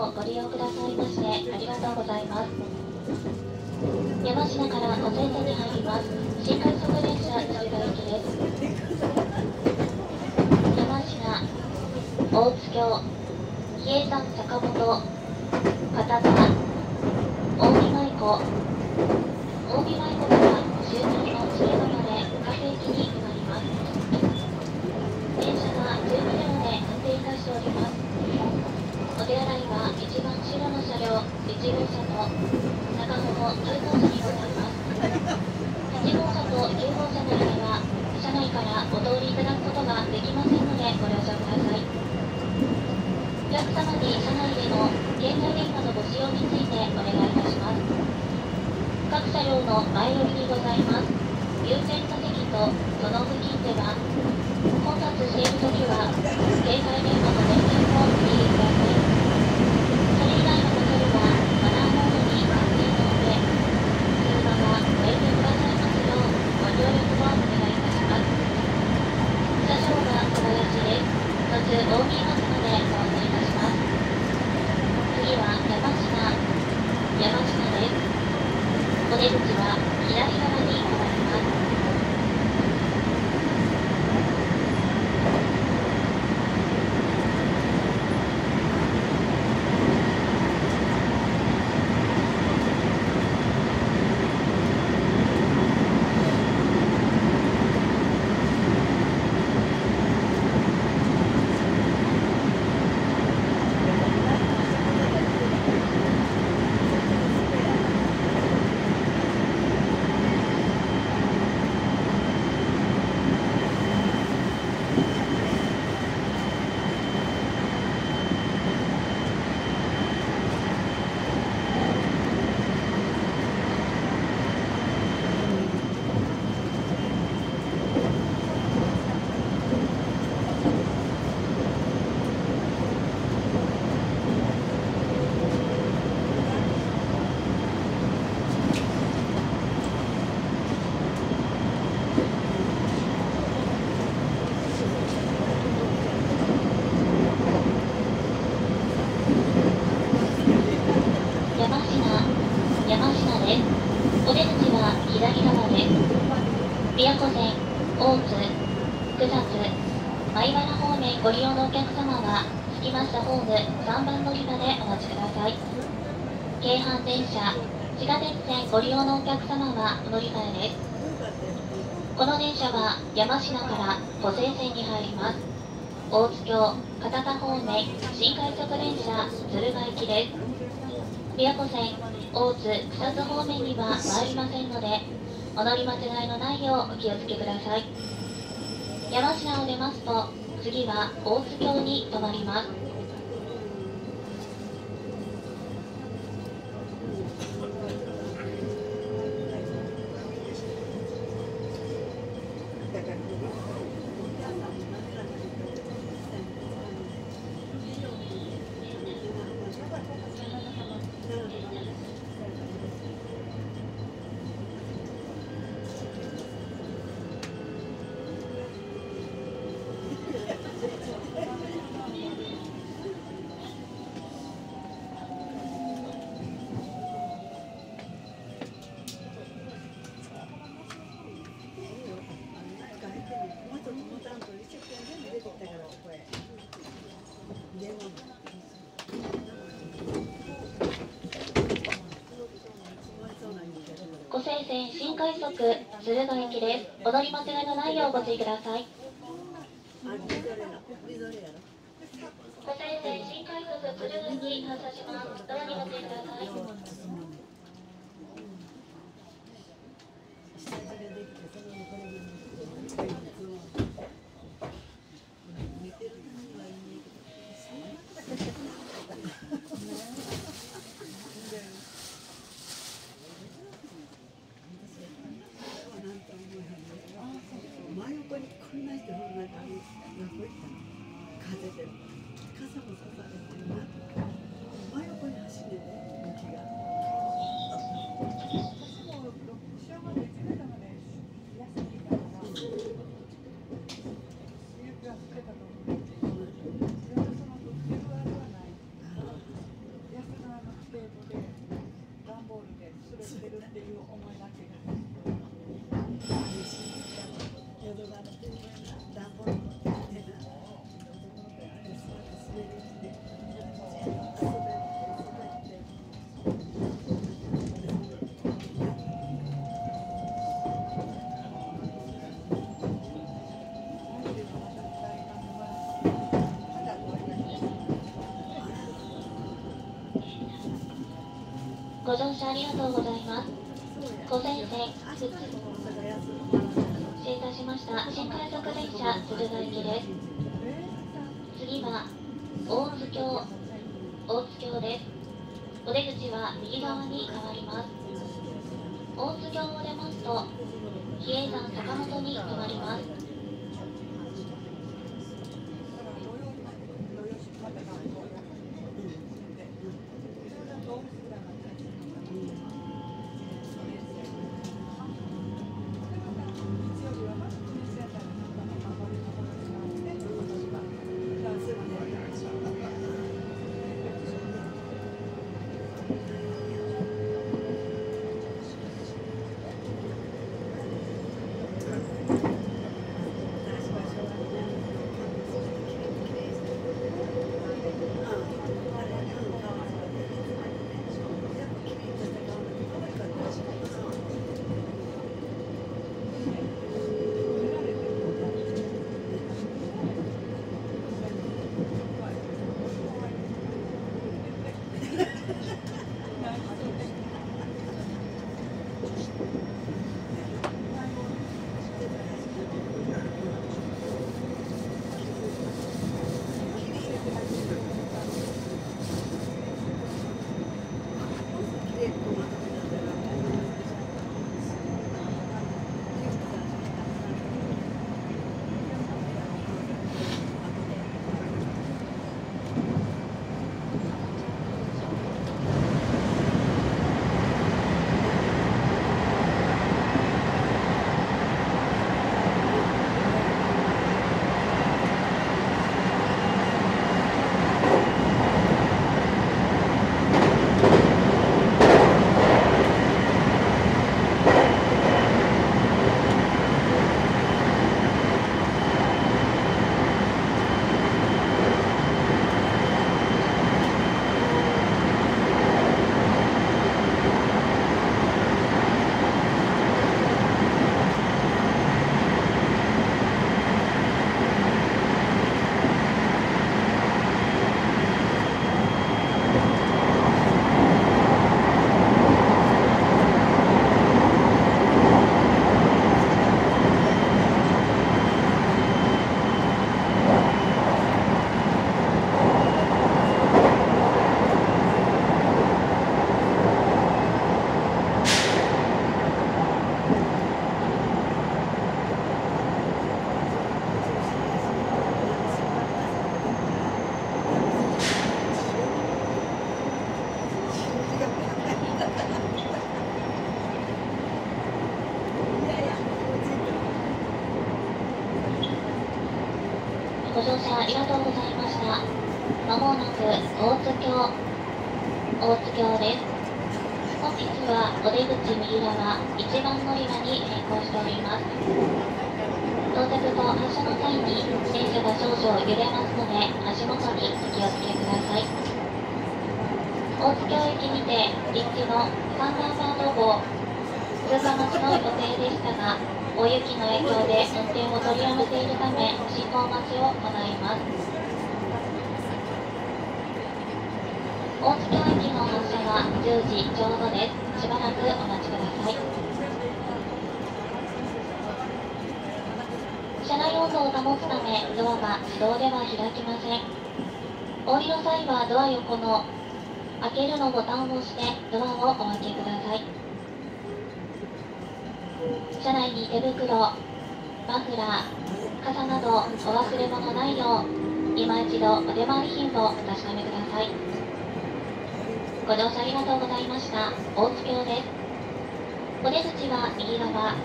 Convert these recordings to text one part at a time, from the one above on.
分かりや大津、草津、米原方面ご利用のお客様は、着きましたホーム3番乗り場でお待ちください。京阪電車、滋賀鉄線ご利用のお客様は乗り換えです。この電車は山科から湖西線に入ります。大津京、片田方面、新快速電車、鶴ヶ駅です。宮古線、大津、草津方面には参りませんので、お乗り間違いのないようお気をつけください。山科を出ますと次は大津峡に停まります。鈴の駅です。踊り間違いのないようご注意ください。ご乗車ありがとうございま。のボタンを押してドアをお開けください。車内に手袋マフラー傘などお忘れ物ないよう今一度お出前品をお確かめください。ご乗車ありがとうございました。大津京です。お出口は右側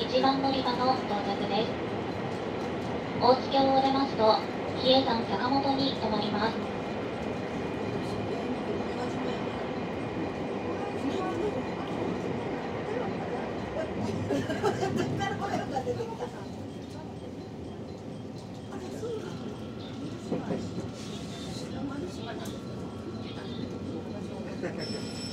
一番乗り場の到着です。大津京を出ますと比叡山坂本に停まります。Thank you.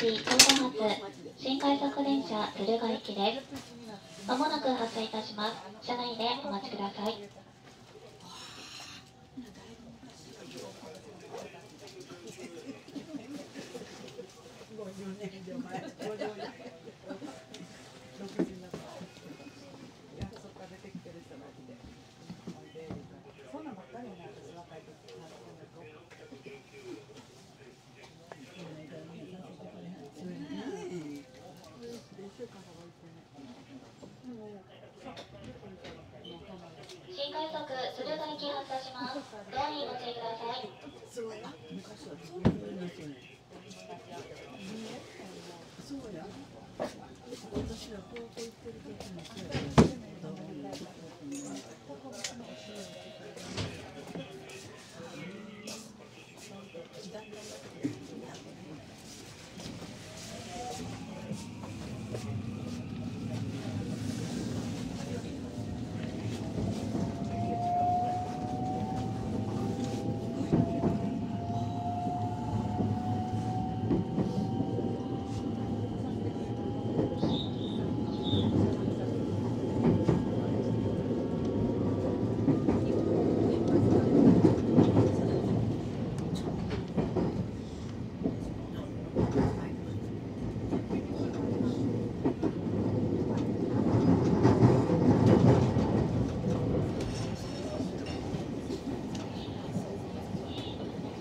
10時東京発新快速電車敦賀行きですまもなく発車いたします。車内でお待ちください50年以上前約束が出てきてる人がいて、おいで言うからそんなんばっかりね、私若い時からそんなと新快速敦賀行き発車しますドアにご注意ください。すごいなはそうなんですよねそうや私ら高校行ってる時もそうや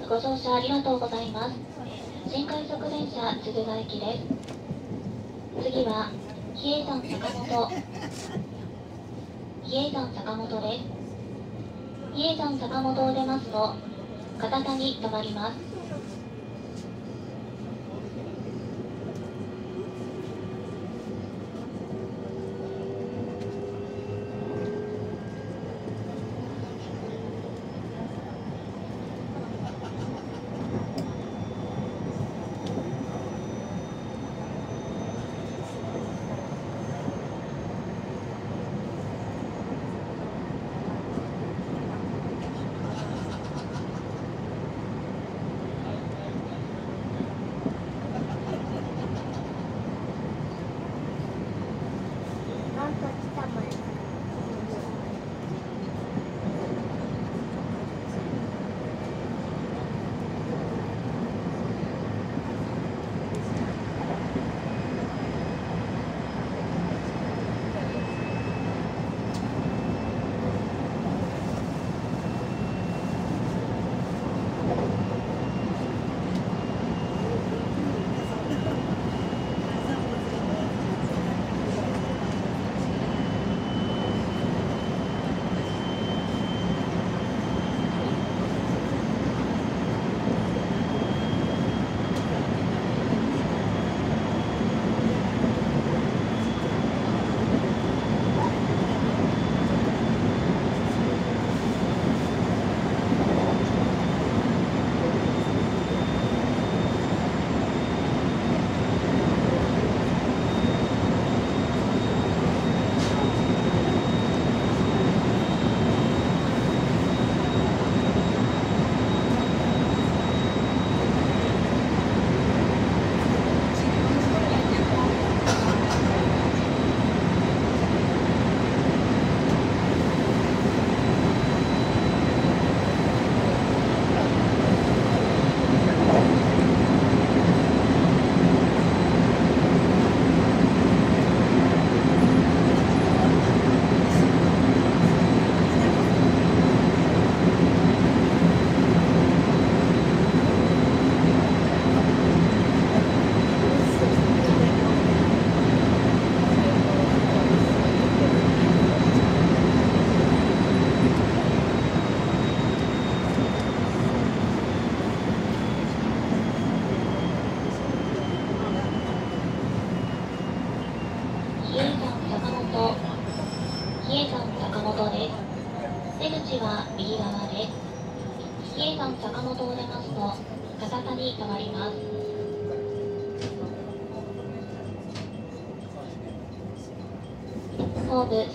ご乗車ありがとうございます。新快速電車鈴ヶ駅です。次は比叡山坂本。比叡山坂本です。比叡山坂本を出ますと片田に止まります。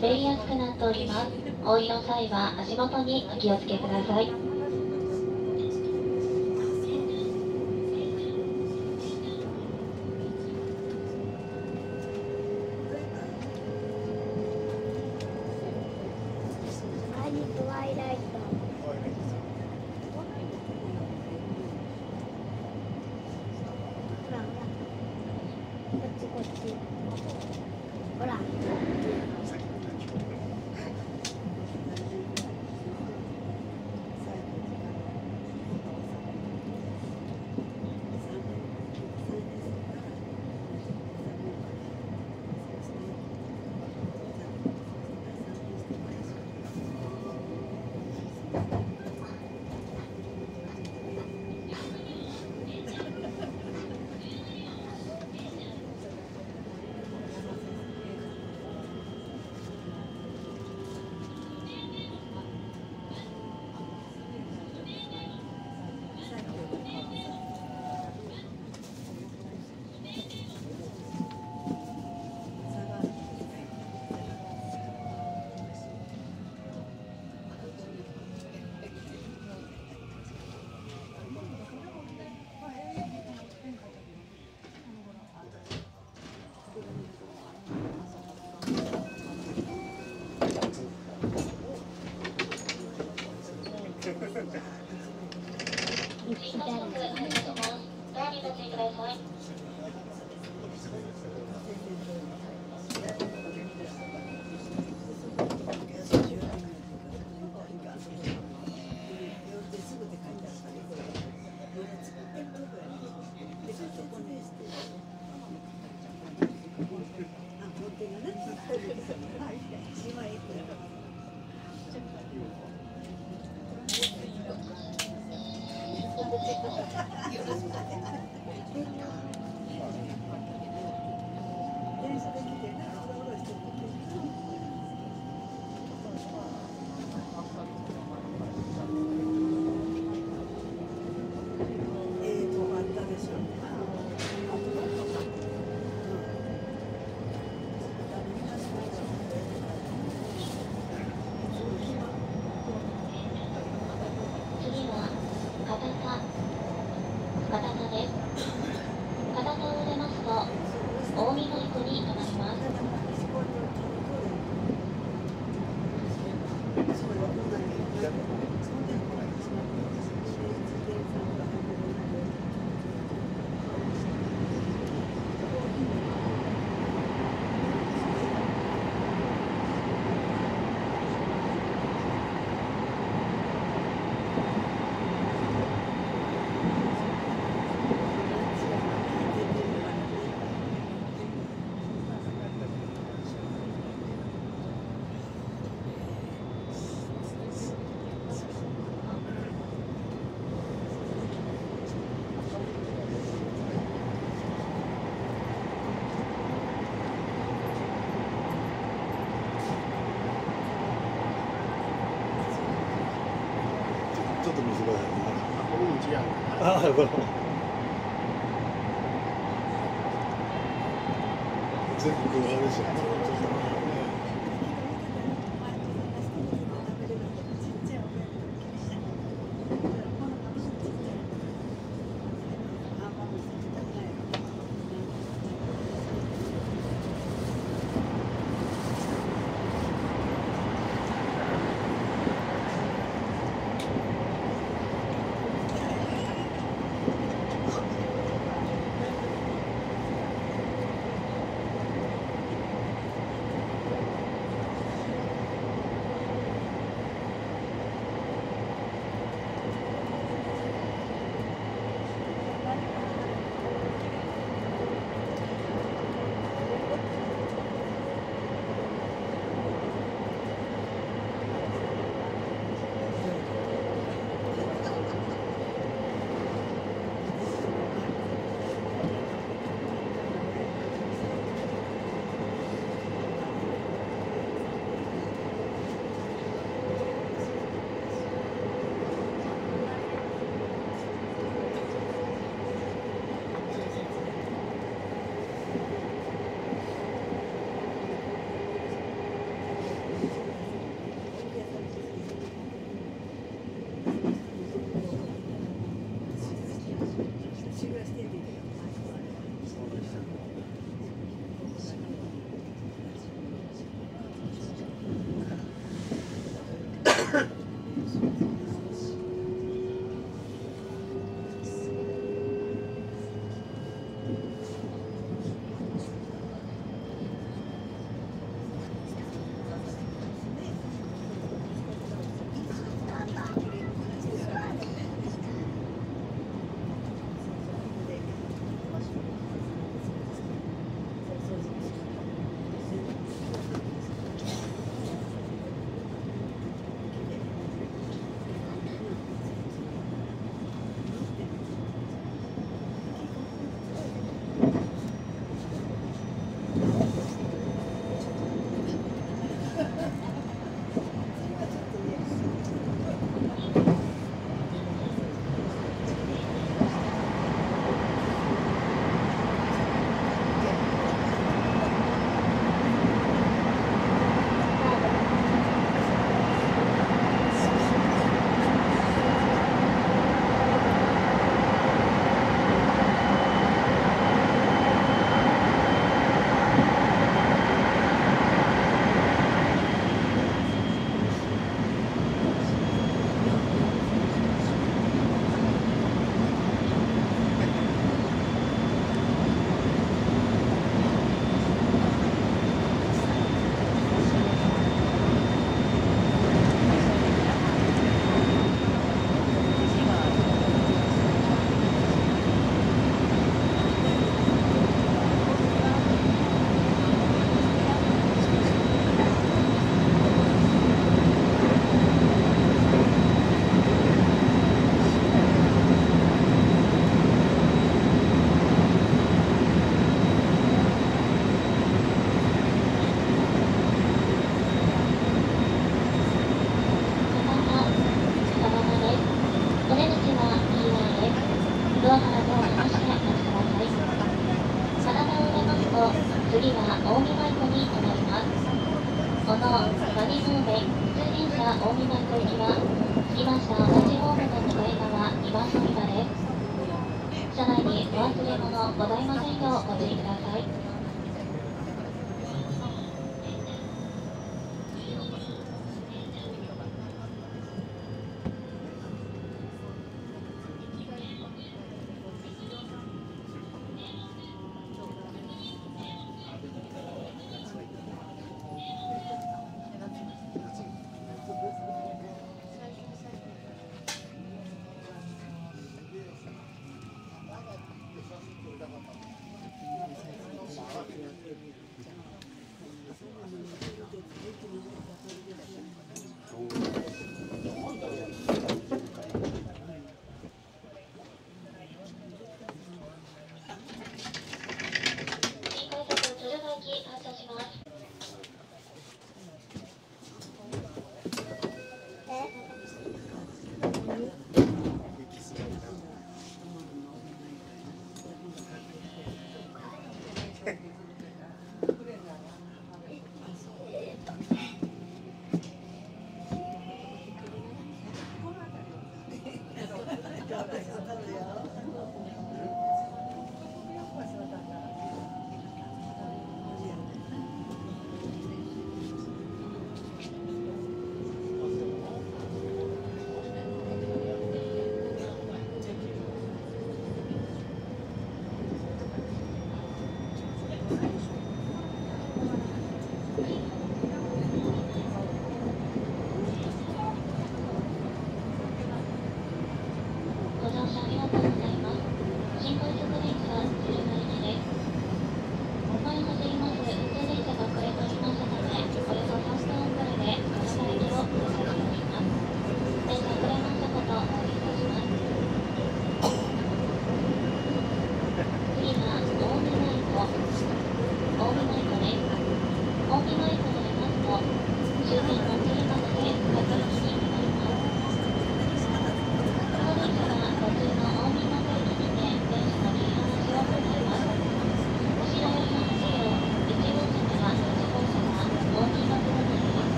滑りやすくなっております。お降りの際は足元にお気をつけ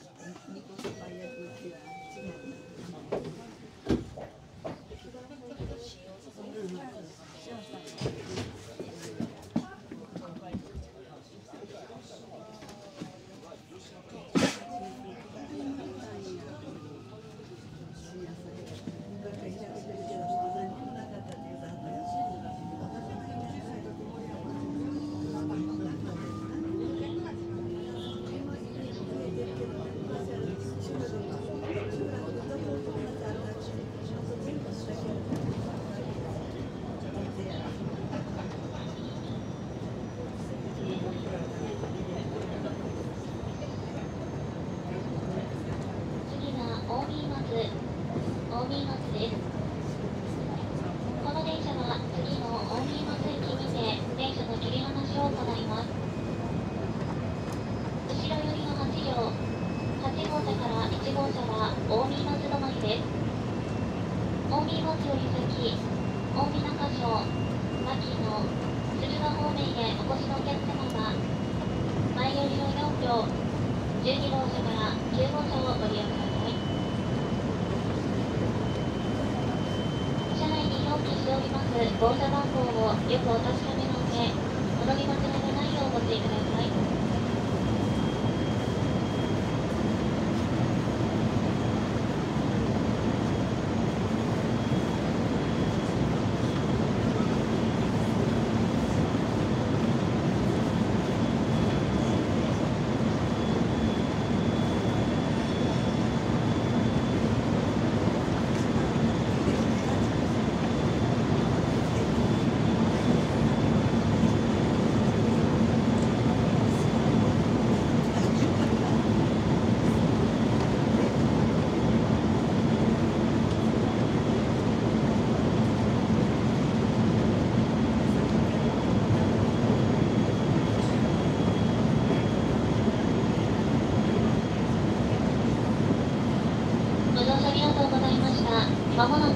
Yeah.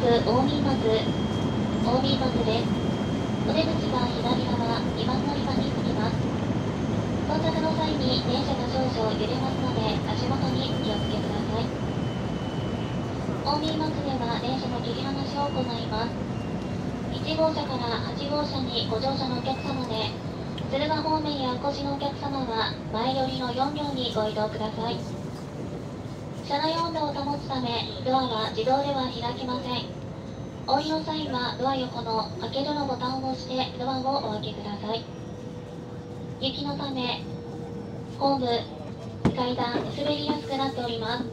まもなく近江松、近江松です。お出口は左側、2番乗り場に着きます。到着の際に電車が少々揺れますので、足元にお気をつけください。近江松では電車の切り離しを行います。1号車から8号車にご乗車のお客様で、敦賀方面や小路のお客様は前寄りの4両にご移動ください。車内温度を保つため、ドアは自動では開きません。お降りの際はドア横の開けるのボタンを押してドアをお開けください。雪のため、ホーム、階段、滑りやすくなっております。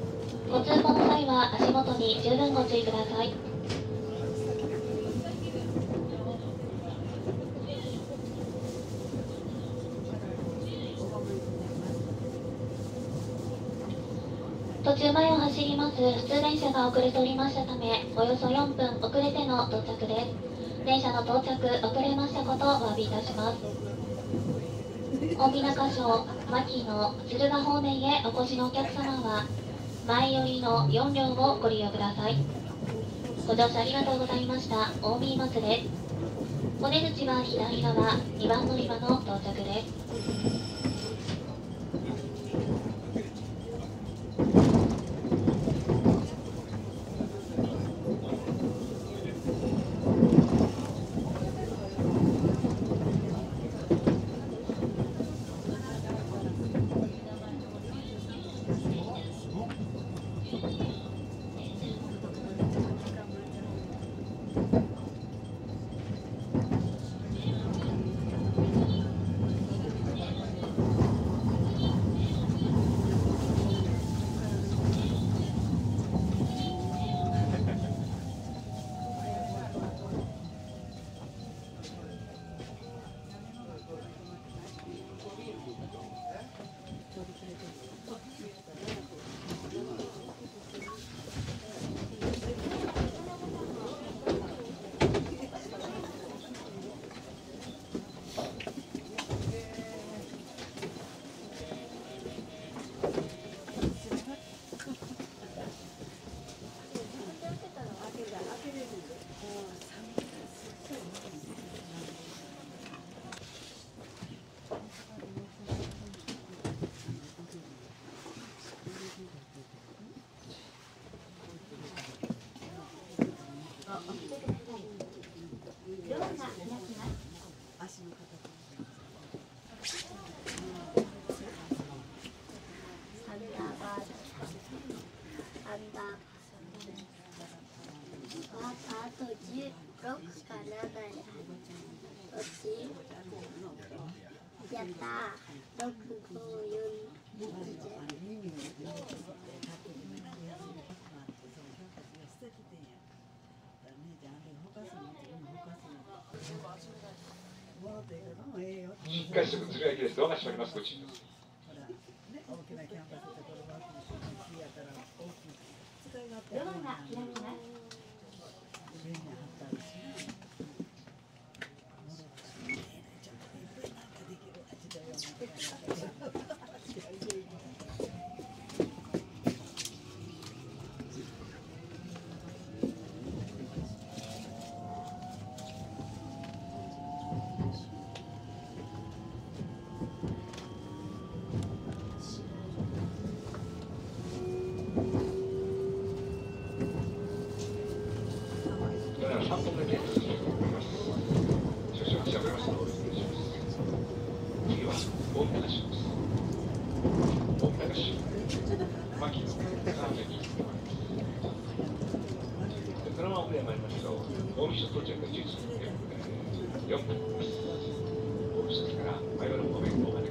ご通行の際は足元に十分ご注意ください。途中前を走ります普通電車が遅れておりましたため、およそ4分遅れての到着です。電車の到着遅れましたことをお詫びいたします。大日中省牧野敦賀方面へお越しのお客様は、前寄りの4両をご利用ください。ご乗車ありがとうございました。近江松です。お出口は左側、2番乗り場の到着です。一回すぐ鶴焼きです。ドアが閉まります。ご注意ください。牧野川辺に行ってまいります。でそのまま奥へ参りますと、大見市到着11時4分です。大見市から前原方面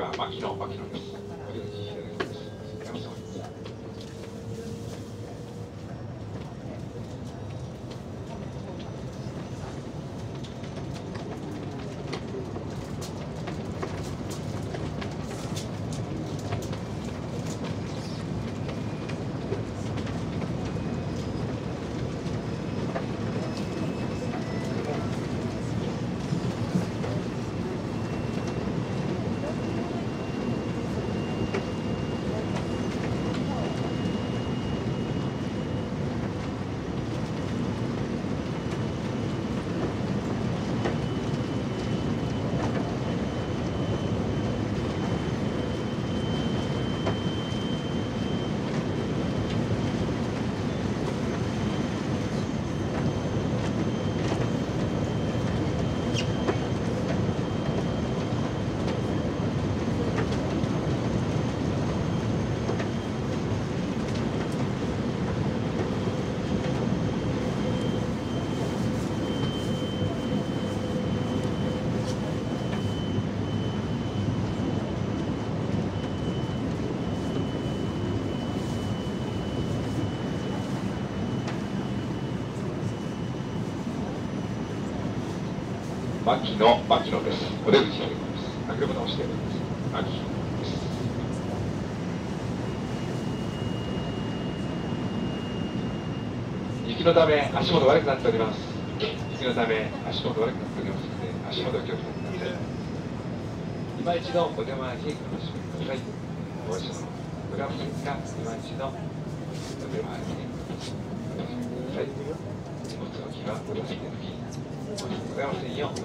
は牧野牧野です牧野牧野です。お出口左です。開けるボタンを押して牧野です。雪のため足元悪くなっております。雪のため足元悪くなっておりますので足元気をつけてください。今一度お手前にお越しください。お会い。しましょうドラムセンが今一度お手前にお越しください。荷物置きはお出しい。ただきござい。ませんよ。寿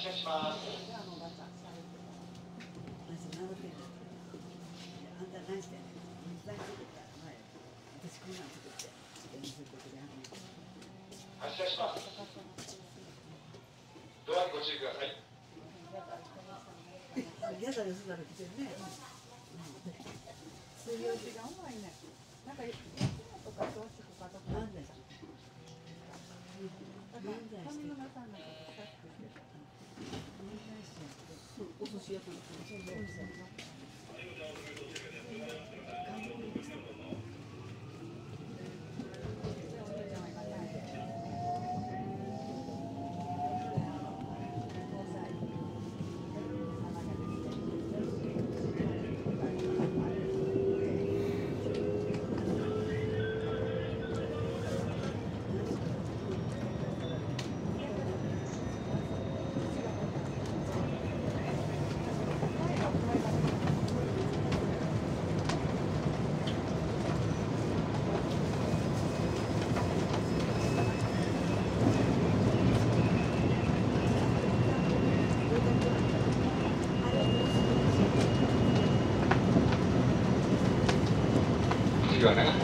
車します。りおた発車しますドアにご注意ください嫌だよ、だ来てるね、水曜がうまいねなんか你现在 gimana?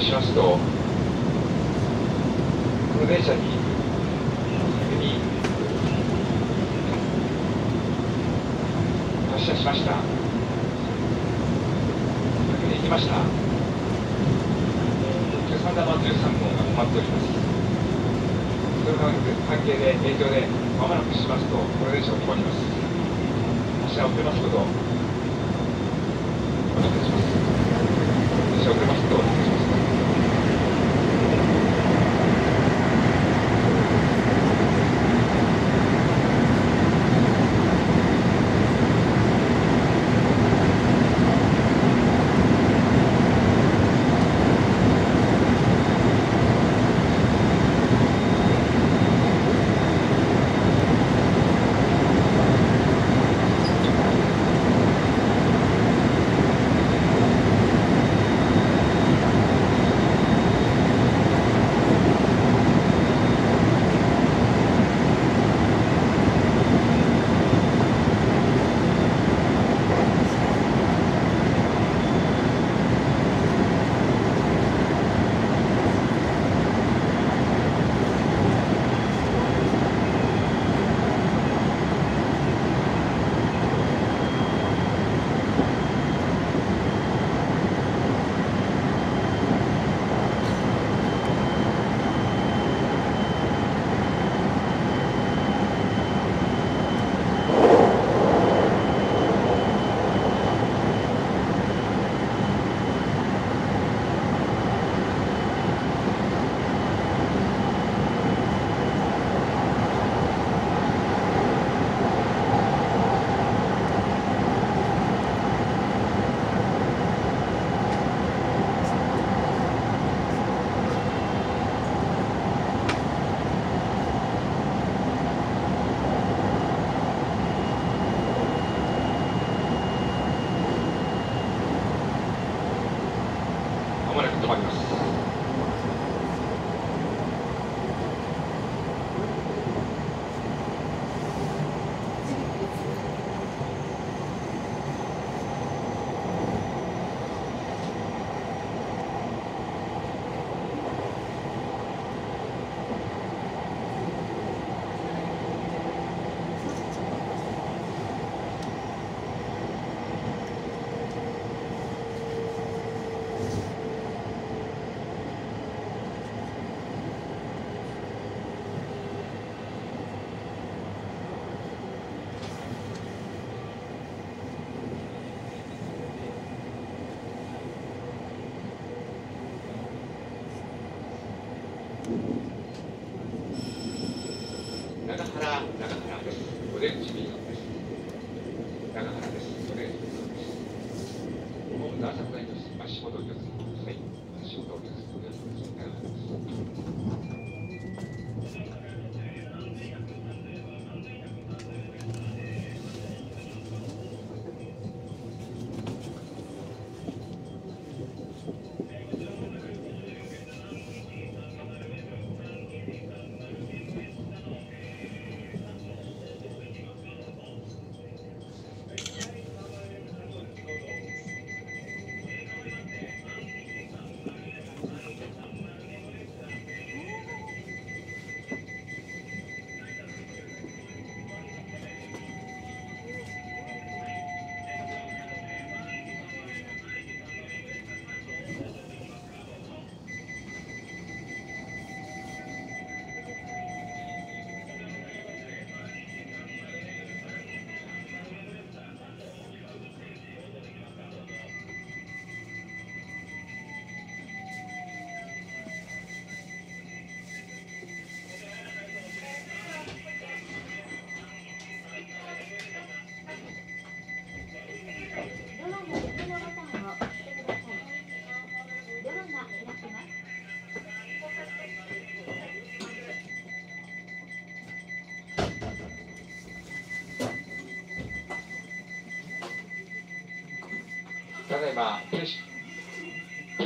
しますと。ただいま停止停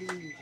お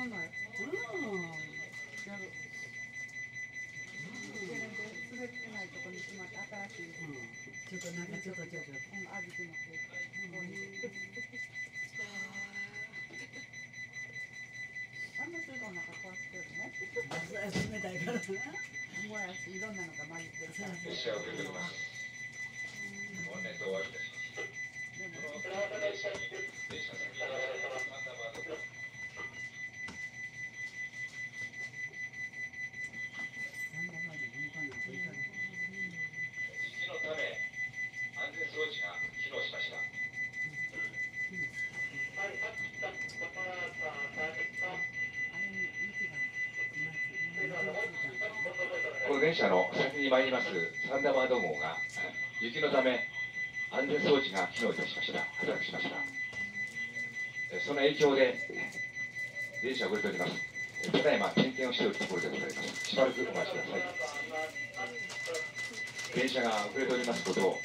雪にいたらそん。なん。やる。ゲレンデ滑ってないとこにしまって新しい。ちょっとなん。かちょっとちょっと。うん、あずきの子。あん。まりお腹壊してるね。冷たいからな。もやし、いろん。なのが混じってるから。列車を受け取ります。ご案内とお詫びいたします。でも、電車先サンダーバードなんだかんだ向かないといかない。実施のため安全装置が機能しました。あれに雪がこの電車の先に参りますサンダーバード号が雪のため安全装置が機能いたしました。働きしました。その影響で電車が遅れております。ただいま点検をしているところでございます。しばらくお待ちください。電車が遅れておりますことを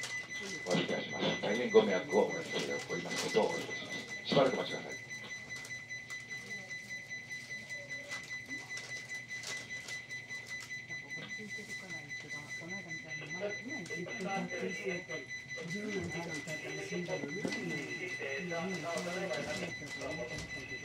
お詫びいたします。大変ご迷惑をおかけしておりますことをお詫びいたします。しばらくお待ちくださいついてるからってば、この間みたいに、まだね、一分経ってやっぱり、十年かなんかったら死んだのね。うん、うん、そんなにかかったと思ってなかったけど。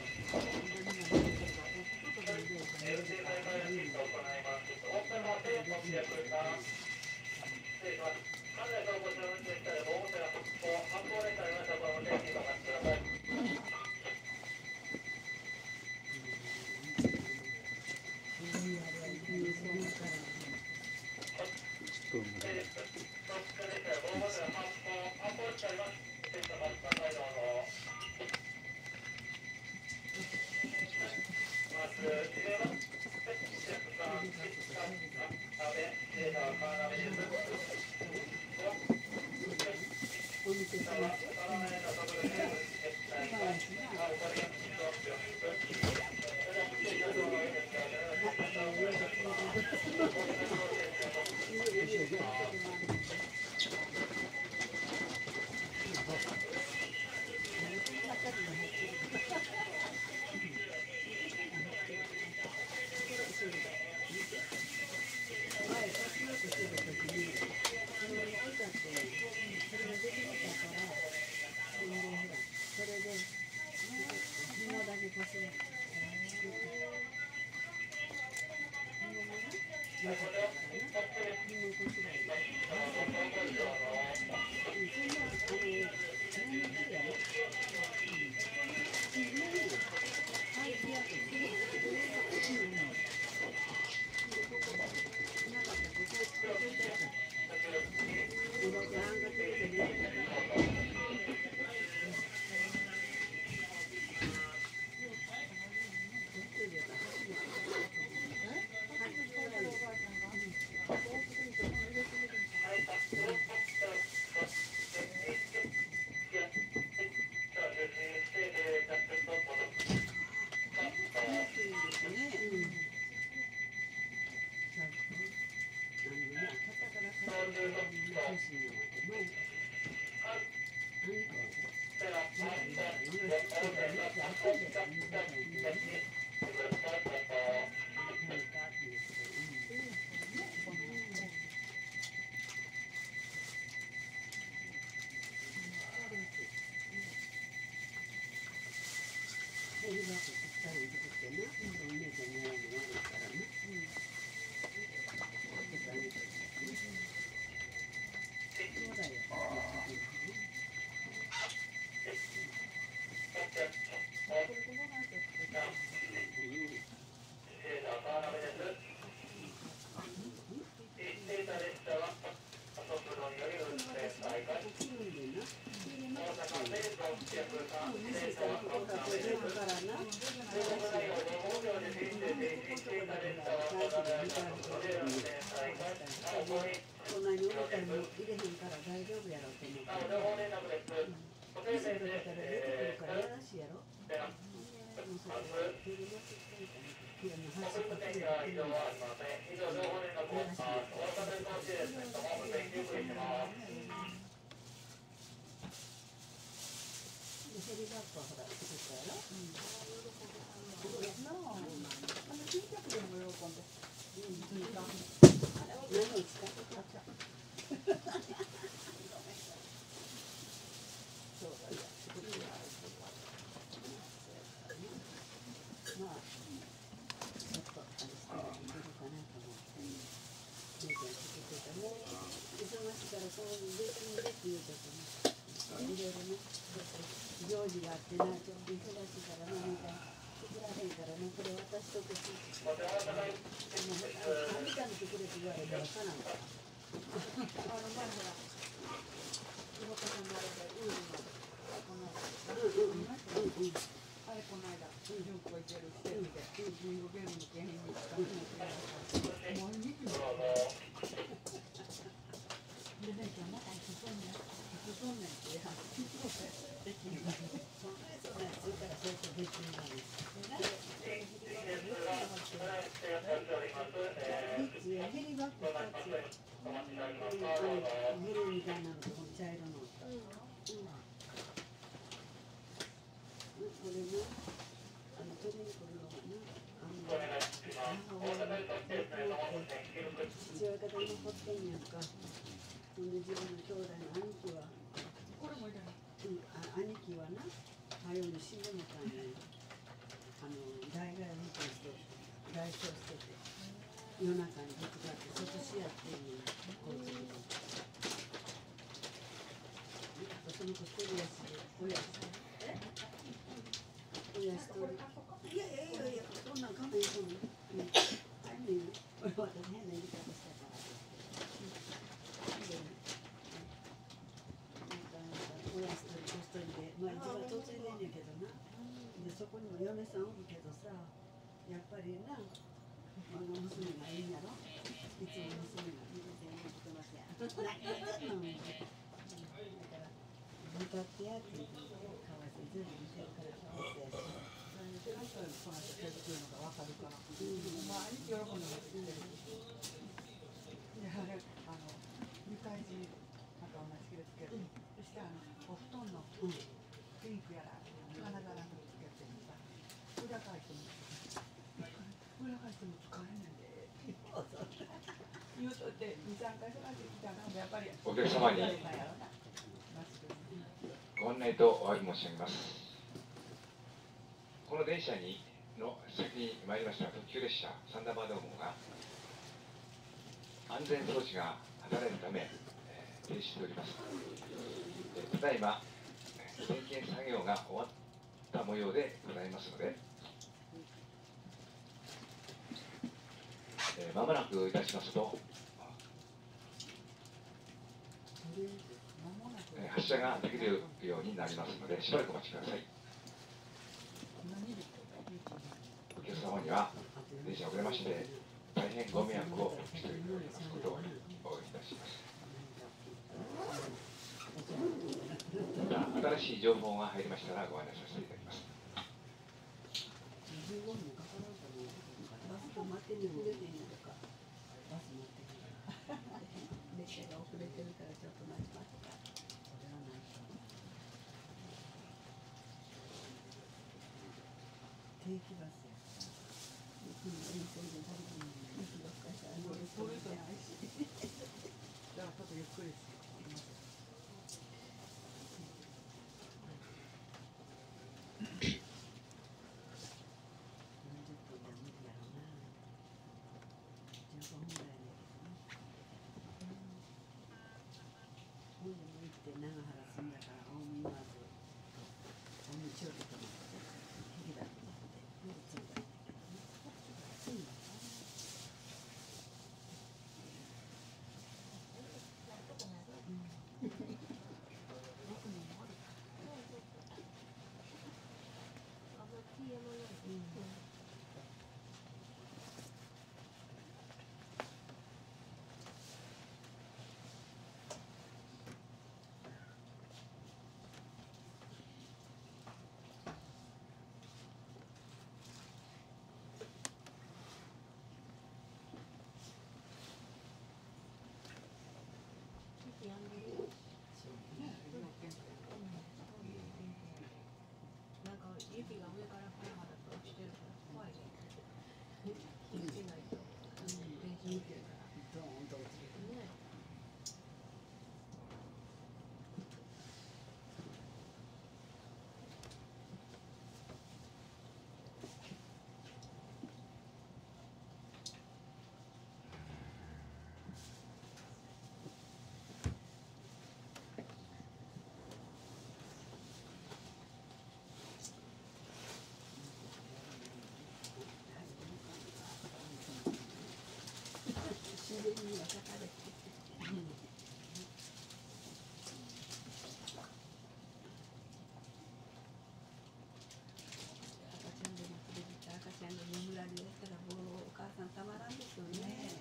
そんなに重たいも入れへんから大丈夫やろと思って。うん。いざとかから出てくるからやらしいやろ。もうそれでヘリバークしていたら、いや、もう走ってくれるからやらしいやろ。でヘリバークはほら作ったやろ。何を使ってください。そうだよ。作ってやるまあ、ちょっとあれしてあげるかなと思って。姉ちゃん作ってたね。忙しいからそう別にでって言うとね。いろいろね、ちょっと行事があってな、ちょっと忙しいからな、姉ちゃん作らへんからね、これ渡しとくし。もうああみたいに作れって言われたらわからんから。うんうんうんうん。あれこの間、純子いてるしてるで、リンゴゲームの景品に使ってもう2匹も。でね、今日また行くとんねん。行くとんねんって、あの、聞こえて、できるから。そんなやつをね、作ったらそうやってできるのに。ヘリバッグ2つ。ブルーみたいなのとこの茶色の。うん。これな、あの取りに来るのがな、あの、母親が父親方に残ってんやんか。ほんで自分の兄弟の兄貴は、これもいらない。うん、あ兄貴はな、早うに死んでもたんや。あの、大概運転して、外傷してて、夜中にぶつかって、外しやってんねん、交通事故。その子一人やし、親し。親しとる。いやいやいやいや、そん。なん。勘弁してもね。うん。あん。ねん。これ私変な言い方したから。うん。で、まあいでん。ねん。けどな。でそこにも嫁さん。おるけどさ、やっぱりな、あの娘がいいん。やろ。いつも娘が見てて言ってますやん。向かってやって言ってかわいそう全部見てるからかわいそうやし。何回もこの人手作るのがわかるから。まあ、喜んでますって言ってる。いや、あれ、あの、2階時、なんか同じ色つけて、そしてあの、お布団の。ピンクやら、花柄のつけてさ、裏返しても、裏返しても使えないで。言うとって、2、3回そらしてきたら、やっぱり。お客様に。ご案内とお詫び申し上げます。この電車にの先に参りました特急列車サンダーバード号が安全装置が離れるため、えー停止しております。えただいま、点検作業が終わった模様でございますので、えーまもなくいたしますと、発射ができるようになりますので、しばらくお待ちください。お客様には電車遅れまして大変ご迷惑をしておりますことをお詫びいたします。また新しい情報が入りましたらご案内させていただきます。15分かからんかバス止まっててくれてんやとか列車が遅れてるからちょっと待ちますかそれはないか定期バスやうん、沿線で食べても駅ばっかりしたら乗る人もいないしだからちょっとゆっくりして40分じゃ無理やろな15分ぐらいねほん。でも行って長原住ん。だから大見まず大見町で泊まって劇団泊まって夜着いたんだけどね着いたなんか雪が上からパラパラと落ちてるから怖いね。気をつけないと。電気見てるから。ドーンと落ちるね。自然にはかかれて赤ちゃんでも連れてって赤ちゃんの眠られやったらもうお母さんたまらんですよね。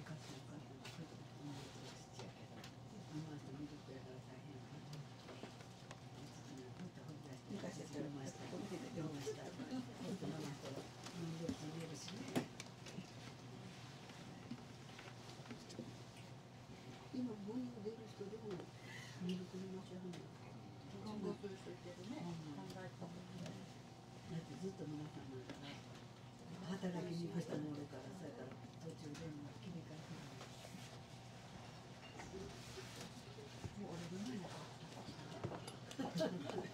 昔のお母さんはちょっと思いつちやけど今はミルクやから大変やね。昔やったらました。この辺でました。こうやってママとミルク入れるしね。今母乳出る人でもミルクに間違うの。看護する人いてるね考えたもんねだってずっと皆さんないのる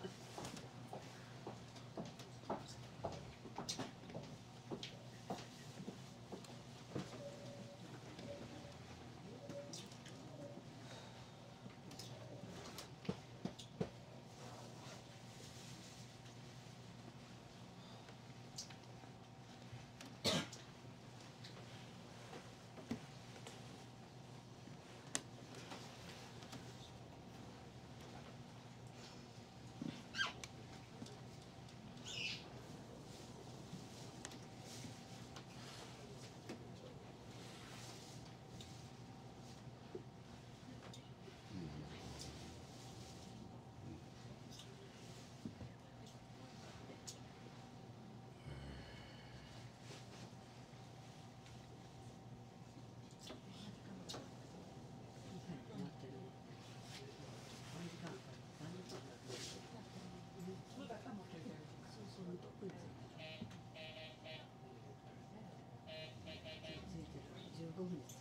do Rio.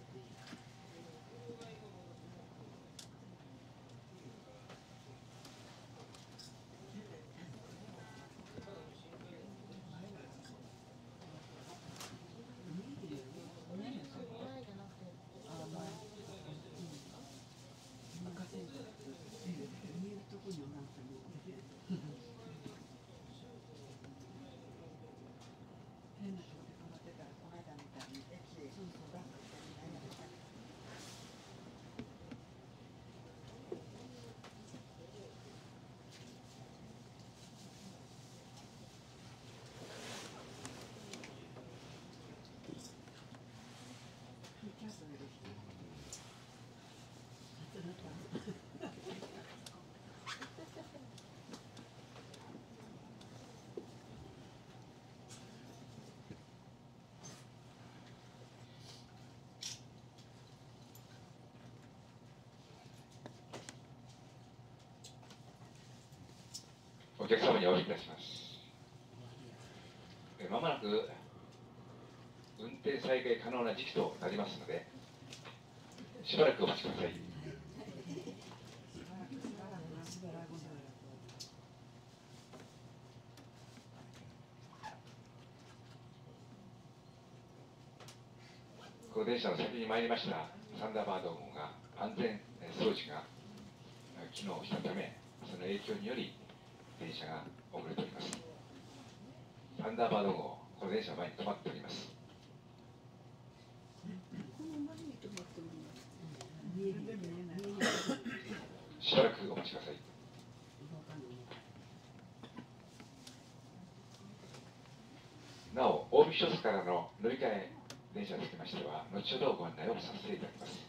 お客様にお呼びいたします。まもなく運転再開可能な時期となりますので、しばらくお待ちください。に参りましたサンダーバード号が安全装置が機能したためその影響により電車が遅れております。サンダーバード号この電車前に止まっております。しばらくお待ちください。なおからの乗り換え電車につきましては、後ほどご案内をさせていただきます。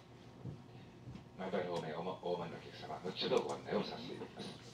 前原方面大間のお客様、後ほどご案内をさせていただきます。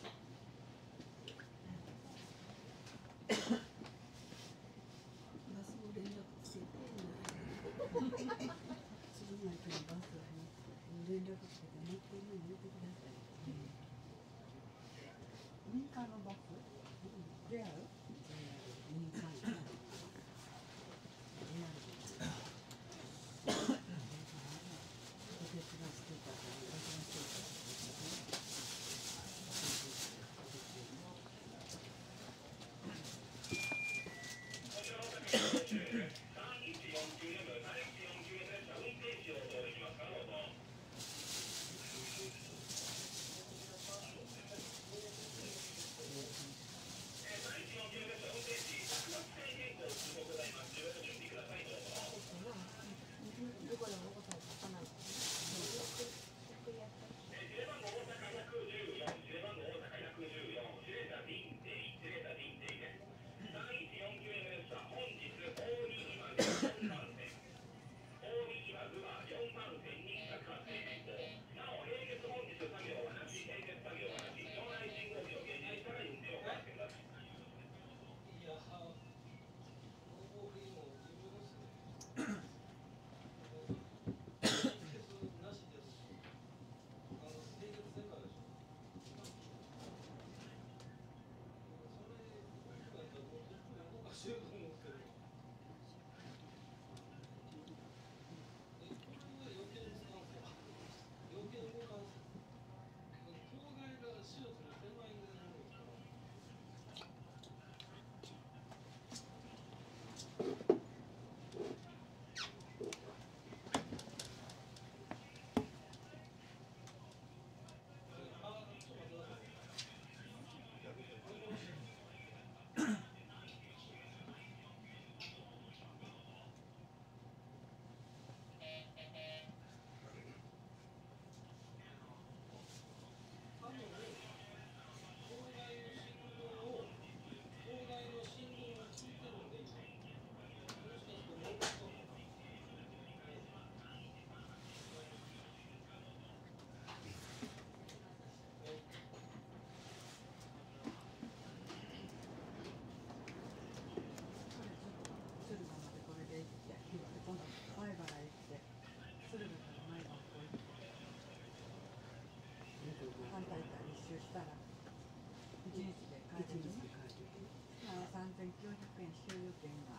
eu estou eu tenho.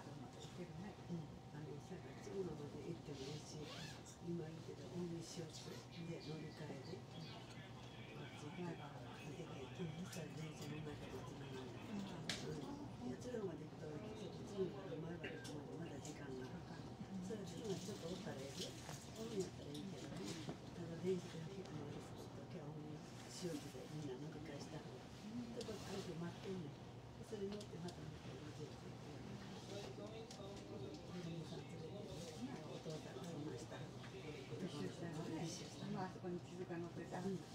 la.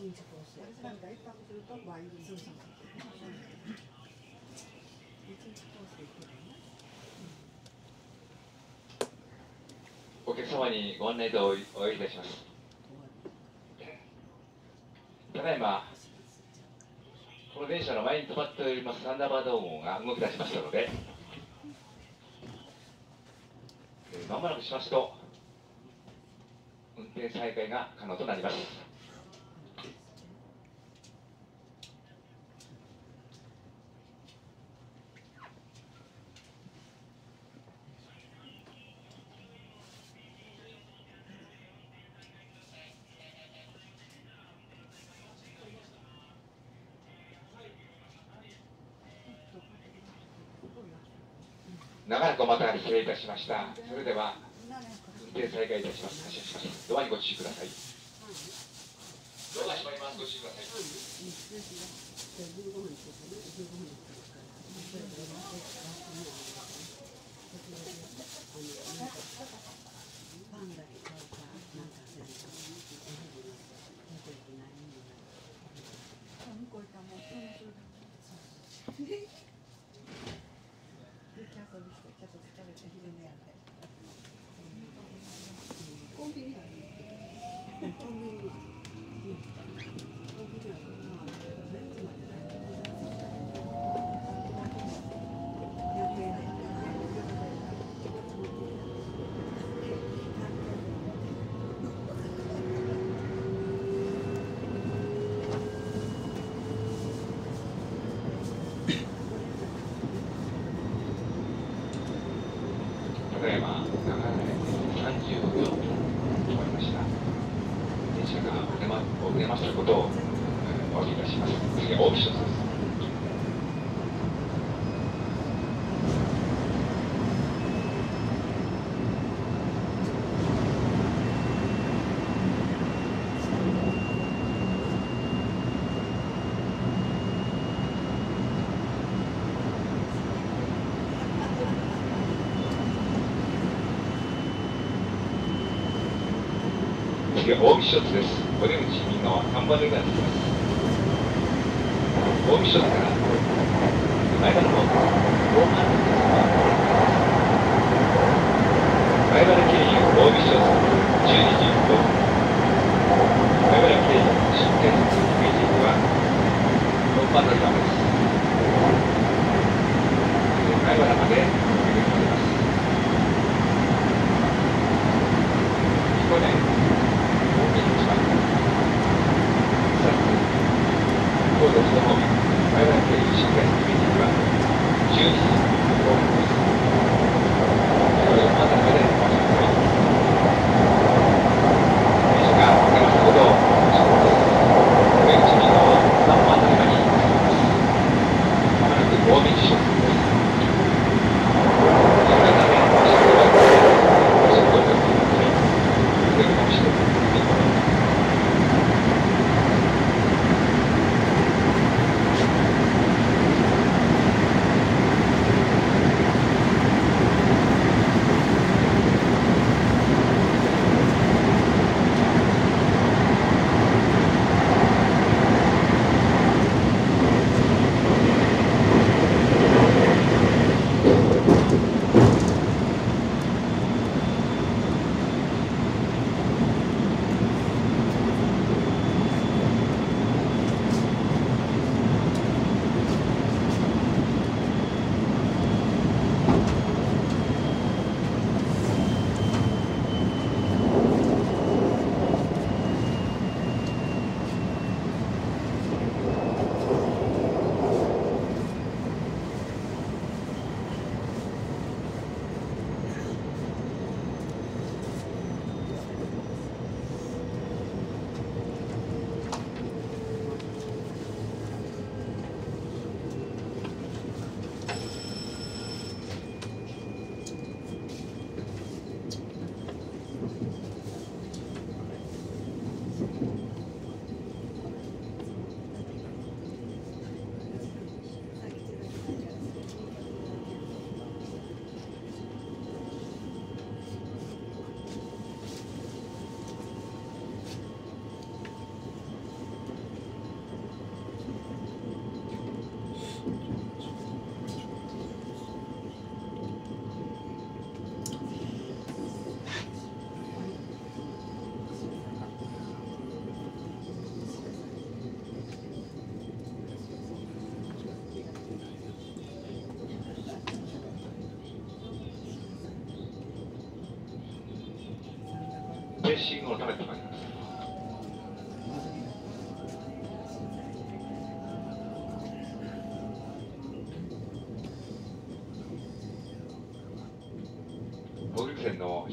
私なんか一泊すると倍に通していけばねお客様にご案内とお呼びいたします。ただいまこの電車の前に止まっておりますサンダーバード号が動き出しましたのでえーまもなくしますと運転再開が可能となります。失礼いたしました。それでは運転再開いたします。発車しますドアにご注意ください。ドアが閉まりますご注意くださいパンダに買うかなんかせると出てきないんだ向こう行ったらもうそのそれででキャソビしてキャソビ食べて昼寝やってコンビニあるコンビニコンビニあるまあベンツまで100円でただいま長野34分終わりました電車が遅れま遅れましたことをえーお詫びいたします次は大木署です次は近江支所です。お出口右側3番目に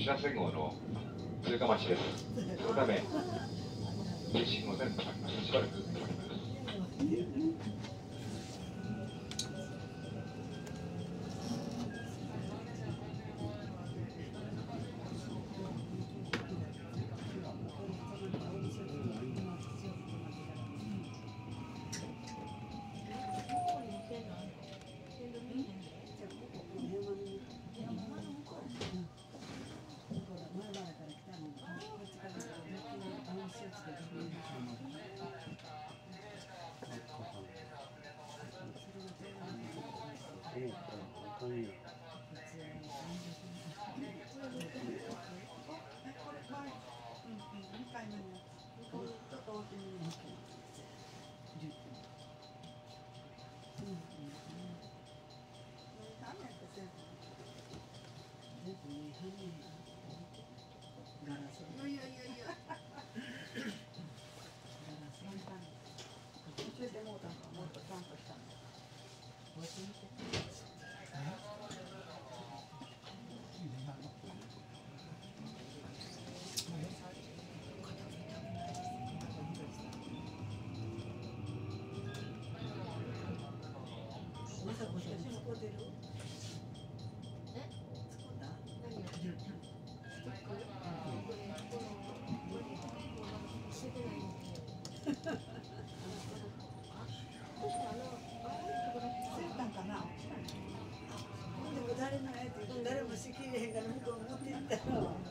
車号の通過待ちです。ん。や。ガラスでもうたん。かもっとちゃん。としたの。ございます。誰も仕切れへんから向こう持っていったの。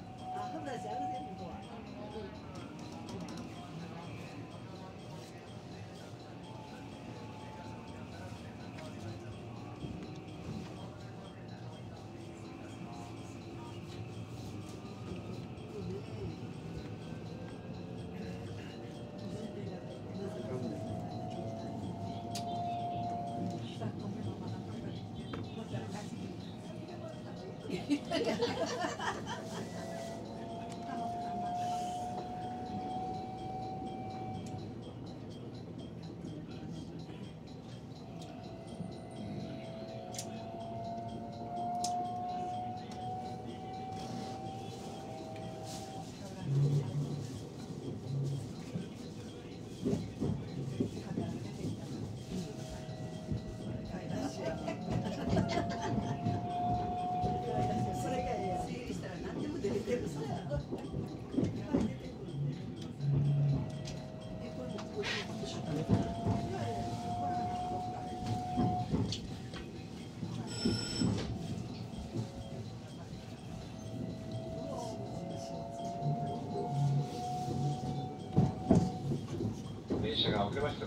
遅れました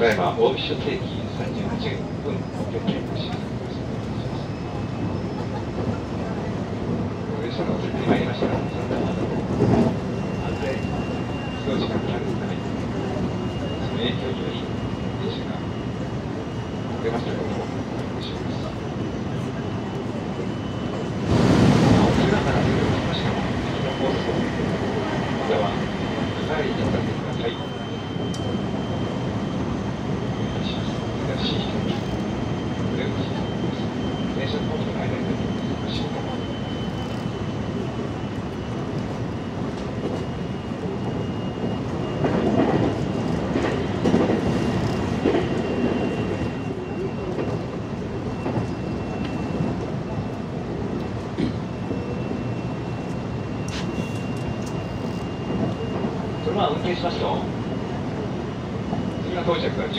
भे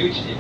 の